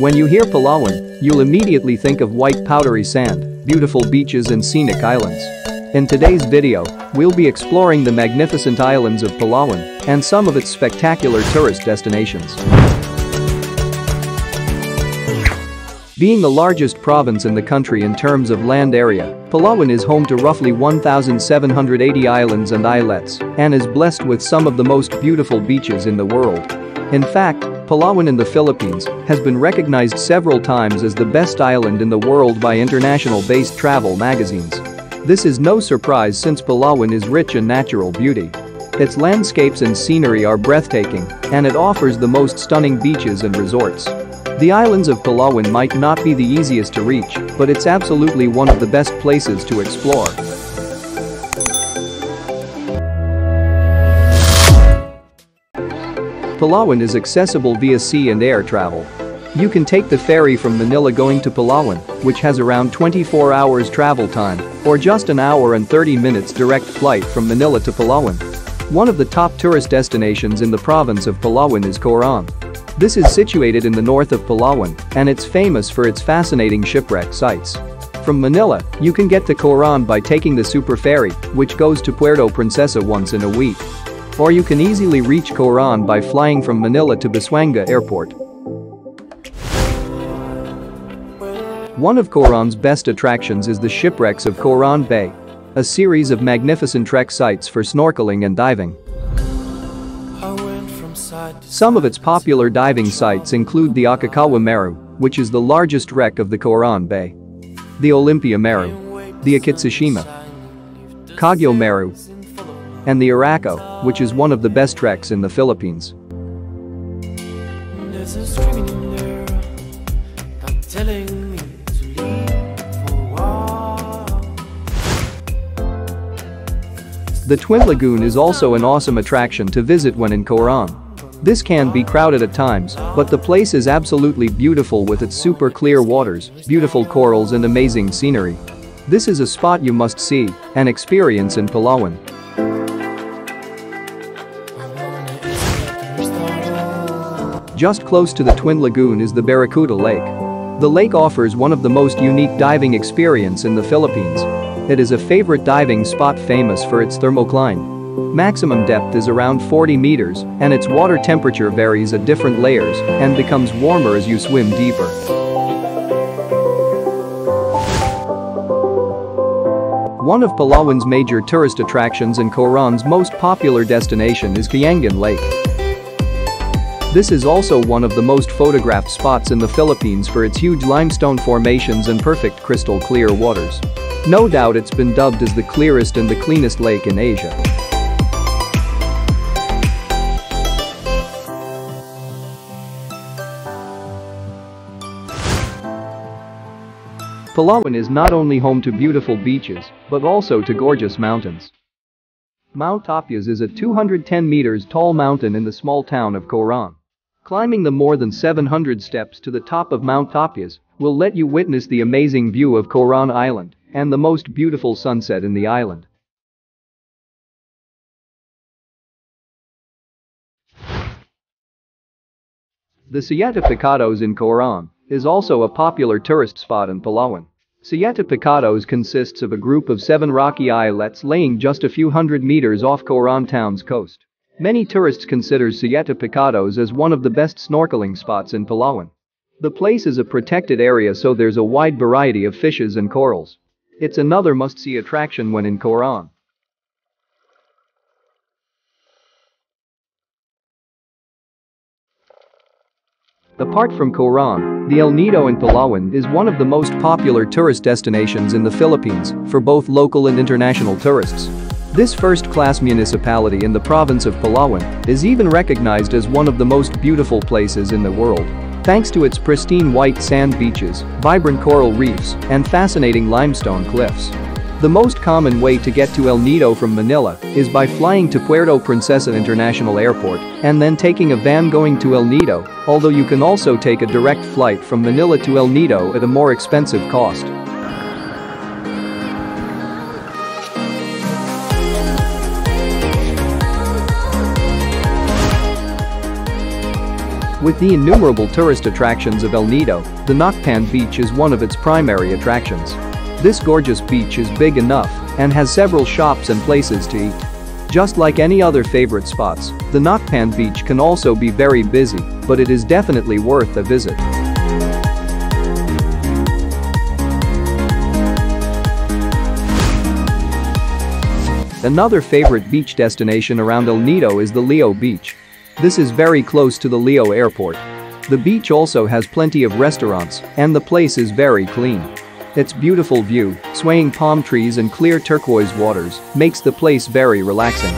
When you hear Palawan, you'll immediately think of white powdery sand, beautiful beaches and scenic islands. In today's video, we'll be exploring the magnificent islands of Palawan and some of its spectacular tourist destinations. Being the largest province in the country in terms of land area, Palawan is home to roughly 1,780 islands and islets and is blessed with some of the most beautiful beaches in the world. In fact, Palawan in the Philippines has been recognized several times as the best island in the world by international-based travel magazines. This is no surprise since Palawan is rich in natural beauty. Its landscapes and scenery are breathtaking, and it offers the most stunning beaches and resorts. The islands of Palawan might not be the easiest to reach, but it's absolutely one of the best places to explore. Palawan is accessible via sea and air travel. You can take the ferry from Manila going to Palawan, which has around 24 hours travel time, or just an hour and 30 minutes direct flight from Manila to Palawan. One of the top tourist destinations in the province of Palawan is Coron. This is situated in the north of Palawan, and it's famous for its fascinating shipwreck sites. From Manila, you can get to Coron by taking the super ferry, which goes to Puerto Princesa once in a week. Or you can easily reach Coron by flying from Manila to Busuanga Airport. One of Coron's best attractions is the shipwrecks of Coron Bay, a series of magnificent trek sites for snorkeling and diving. Some of its popular diving sites include the Okikawa Maru, which is the largest wreck of the Coron Bay. The Olympia Maru. The Akitsushima. Kogyo Maru. And the Arako, which is one of the best treks in the Philippines. The Twin Lagoon is also an awesome attraction to visit when in Coron. This can be crowded at times, but the place is absolutely beautiful with its super clear waters, beautiful corals and amazing scenery. This is a spot you must see and experience in Palawan. Just close to the Twin Lagoon is the Barracuda Lake. The lake offers one of the most unique diving experience in the Philippines. It is a favorite diving spot famous for its thermocline, Maximum depth is around 40 meters, and its water temperature varies at different layers and becomes warmer as you swim deeper. One of Palawan's major tourist attractions and Coron's most popular destination is Kayangan Lake. This is also one of the most photographed spots in the Philippines for its huge limestone formations and perfect crystal clear waters. No doubt it's been dubbed as the clearest and the cleanest lake in Asia. Palawan is not only home to beautiful beaches, but also to gorgeous mountains. Mount Tapyas is a 210 meters tall mountain in the small town of Coron. Climbing the more than 700 steps to the top of Mount Tapyas will let you witness the amazing view of Coron Island and the most beautiful sunset in the island. The Siete Pecados in Coron is also a popular tourist spot in Palawan. Siete Pecados consists of a group of seven rocky islets laying just a few hundred meters off Coron town's coast. Many tourists consider Siete Pecados as one of the best snorkeling spots in Palawan. The place is a protected area so there's a wide variety of fishes and corals. It's another must-see attraction when in Coron. Apart from Coron, the El Nido in Palawan is one of the most popular tourist destinations in the Philippines for both local and international tourists. This first-class municipality in the province of Palawan is even recognized as one of the most beautiful places in the world. Thanks to its pristine white sand beaches, vibrant coral reefs, and fascinating limestone cliffs. The most common way to get to El Nido from Manila is by flying to Puerto Princesa International Airport and then taking a van going to El Nido, although you can also take a direct flight from Manila to El Nido at a more expensive cost. With the innumerable tourist attractions of El Nido, the Nacpan beach is one of its primary attractions. This gorgeous beach is big enough and has several shops and places to eat. Just like any other favorite spots, the Nacpan beach can also be very busy, but it is definitely worth a visit. Another favorite beach destination around El Nido is the Lio Beach. This is very close to the Lio airport. The beach also has plenty of restaurants, and the place is very clean. Its beautiful view, swaying palm trees and clear turquoise waters, makes the place very relaxing.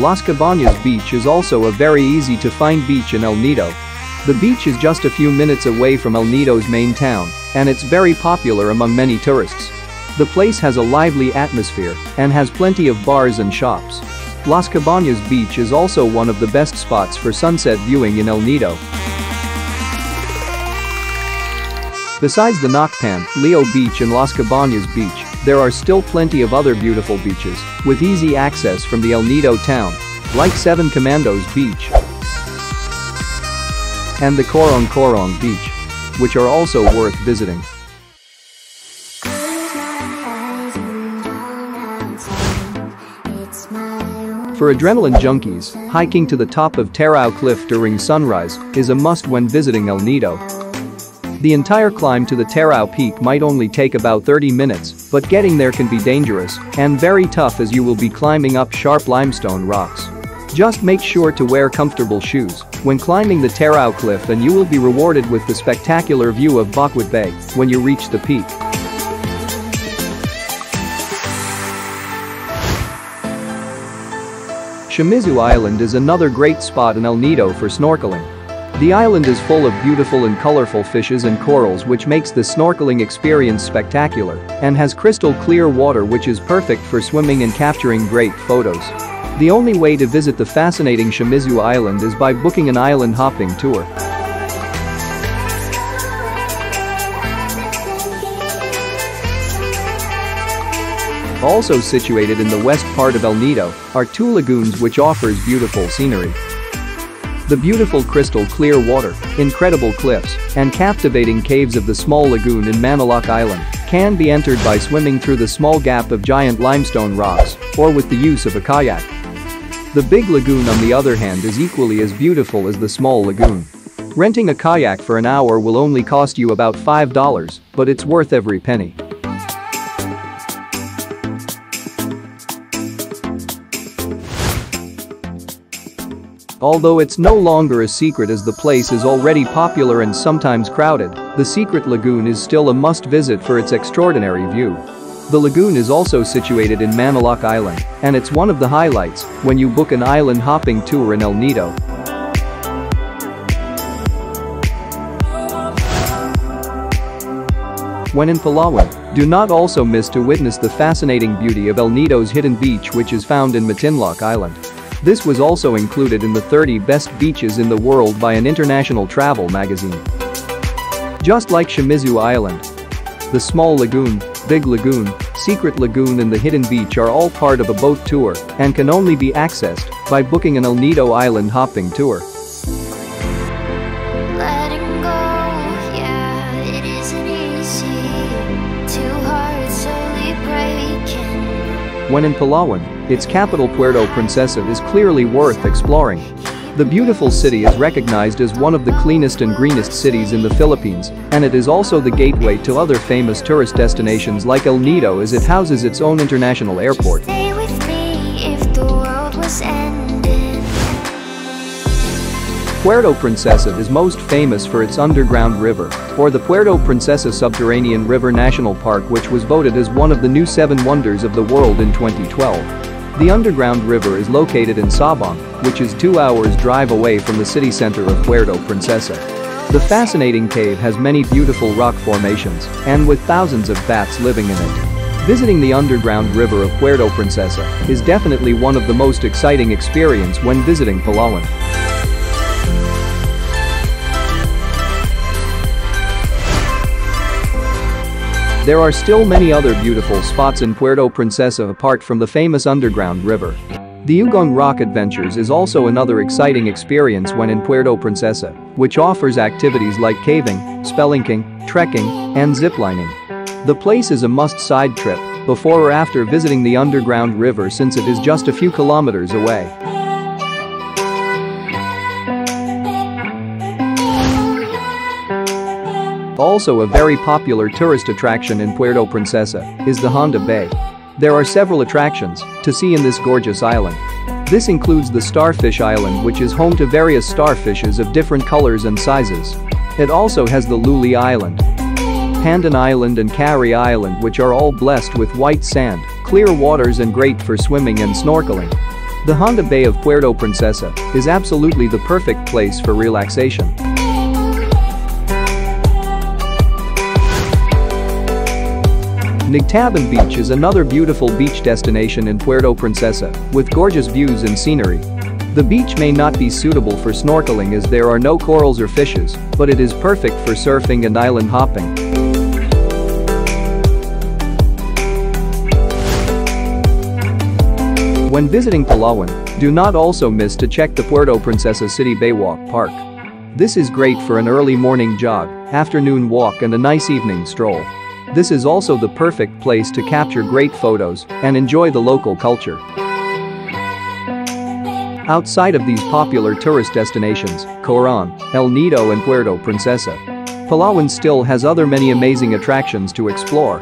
Las Cabañas Beach is also a very easy to find beach in El Nido, the beach is just a few minutes away from El Nido's main town, and it's very popular among many tourists. The place has a lively atmosphere and has plenty of bars and shops. Las Cabañas Beach is also one of the best spots for sunset viewing in El Nido. Besides the Nacpan, Lio Beach and Las Cabañas Beach, there are still plenty of other beautiful beaches with easy access from the El Nido town, like Seven Commandos Beach, and the Corong Corong Beach, which are also worth visiting. For adrenaline junkies, hiking to the top of Taraw Cliff during sunrise is a must when visiting El Nido. The entire climb to the Taraw peak might only take about 30 minutes, but getting there can be dangerous and very tough as you will be climbing up sharp limestone rocks. Just make sure to wear comfortable shoes when climbing the Taraw cliff and you will be rewarded with the spectacular view of Bacuit Bay when you reach the peak. Shimizu Island is another great spot in El Nido for snorkeling. The island is full of beautiful and colorful fishes and corals which makes the snorkeling experience spectacular and has crystal clear water which is perfect for swimming and capturing great photos. The only way to visit the fascinating Shimizu Island is by booking an island hopping tour. Also situated in the west part of El Nido are two lagoons which offers beautiful scenery. The beautiful crystal clear water, incredible cliffs, and captivating caves of the small lagoon in Miniloc Island can be entered by swimming through the small gap of giant limestone rocks or with the use of a kayak. The big lagoon on the other hand is equally as beautiful as the small lagoon. Renting a kayak for an hour will only cost you about $5, but it's worth every penny. Although it's no longer a secret as the place is already popular and sometimes crowded, the secret lagoon is still a must-visit for its extraordinary view. The lagoon is also situated in Miniloc Island, and it's one of the highlights when you book an island hopping tour in El Nido. When in Palawan, do not also miss to witness the fascinating beauty of El Nido's hidden beach which is found in Matinloc Island. This was also included in the 30 best beaches in the world by an international travel magazine. Just like Shimizu Island, the small lagoon, big lagoon, Secret Lagoon and the Hidden Beach are all part of a boat tour and can only be accessed by booking an El Nido Island hopping tour. When in Palawan, its capital Puerto Princesa is clearly worth exploring. The beautiful city is recognized as one of the cleanest and greenest cities in the Philippines, and it is also the gateway to other famous tourist destinations like El Nido as it houses its own international airport. Puerto Princesa is most famous for its underground river, or the Puerto Princesa Subterranean River National Park which was voted as one of the new seven wonders of the world in 2012. The underground river is located in Sabang, which is two hours drive away from the city center of Puerto Princesa. The fascinating cave has many beautiful rock formations and with thousands of bats living in it. Visiting the underground river of Puerto Princesa is definitely one of the most exciting experience when visiting Palawan. There are still many other beautiful spots in Puerto Princesa apart from the famous underground river. The Ugong Rock Adventures is also another exciting experience when in Puerto Princesa, which offers activities like caving, spelunking, trekking, and ziplining. The place is a must-side trip before or after visiting the underground river since it is just a few kilometers away. Also a very popular tourist attraction in Puerto Princesa is the Honda Bay. There are several attractions to see in this gorgeous island. This includes the Starfish Island which is home to various starfishes of different colors and sizes. It also has the Luli Island, Pandan Island and Cowrie Island which are all blessed with white sand, clear waters and great for swimming and snorkeling. The Honda Bay of Puerto Princesa is absolutely the perfect place for relaxation. Nagtabon Beach is another beautiful beach destination in Puerto Princesa, with gorgeous views and scenery. The beach may not be suitable for snorkeling as there are no corals or fishes, but it is perfect for surfing and island hopping. When visiting Palawan, do not also miss to check the Puerto Princesa City Baywalk Park. This is great for an early morning jog, afternoon walk and a nice evening stroll. This is also the perfect place to capture great photos and enjoy the local culture. Outside of these popular tourist destinations, Coron, El Nido and Puerto Princesa, Palawan still has other many amazing attractions to explore.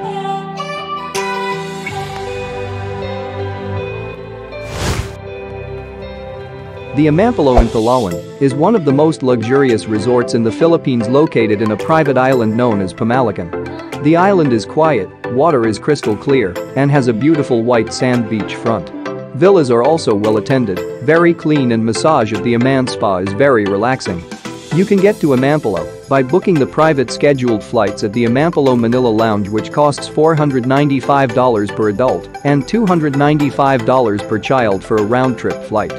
The Amanpulo in Palawan is one of the most luxurious resorts in the Philippines located in a private island known as Pamalican. The island is quiet, water is crystal clear, and has a beautiful white sand beach front. Villas are also well attended, very clean and massage at the Aman Spa is very relaxing. You can get to Amanpulo by booking the private scheduled flights at the Amanpulo Manila Lounge which costs $495 per adult and $295 per child for a round-trip flight.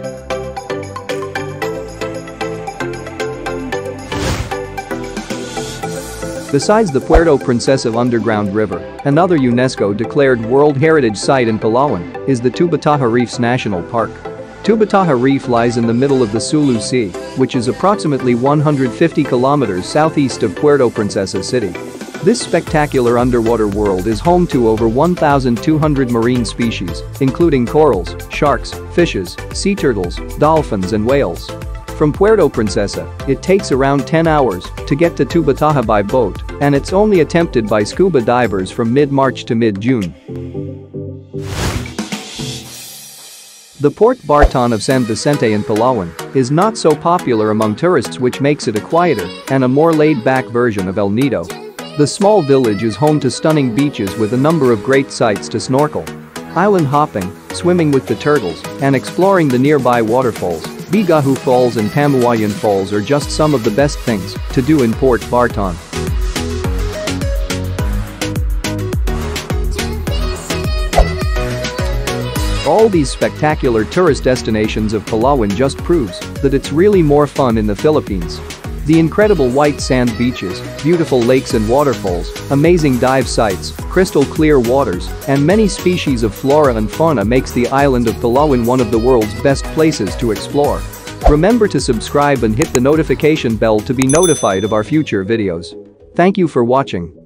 Besides the Puerto Princesa Underground River, another UNESCO-declared World Heritage Site in Palawan is the Tubataha Reefs National Park. Tubataha Reef lies in the middle of the Sulu Sea, which is approximately 150 kilometers southeast of Puerto Princesa City. This spectacular underwater world is home to over 1,200 marine species, including corals, sharks, fishes, sea turtles, dolphins and whales. From Puerto Princesa, it takes around 10 hours to get to Tubataha by boat, and it's only attempted by scuba divers from mid-March to mid-June. The Port Barton of San Vicente in Palawan is not so popular among tourists which makes it a quieter and a more laid-back version of El Nido. The small village is home to stunning beaches with a number of great sites to snorkel. Island hopping, swimming with the turtles, and exploring the nearby waterfalls Bigaho Falls and Pamuayan Falls are just some of the best things to do in Port Barton. All these spectacular tourist destinations of Palawan just proves that it's really more fun in the Philippines the incredible white sand beaches, beautiful lakes and waterfalls, amazing dive sites, crystal clear waters, and many species of flora and fauna makes the island of Palawan one of the world's best places to explore. Remember to subscribe and hit the notification bell to be notified of our future videos. Thank you for watching.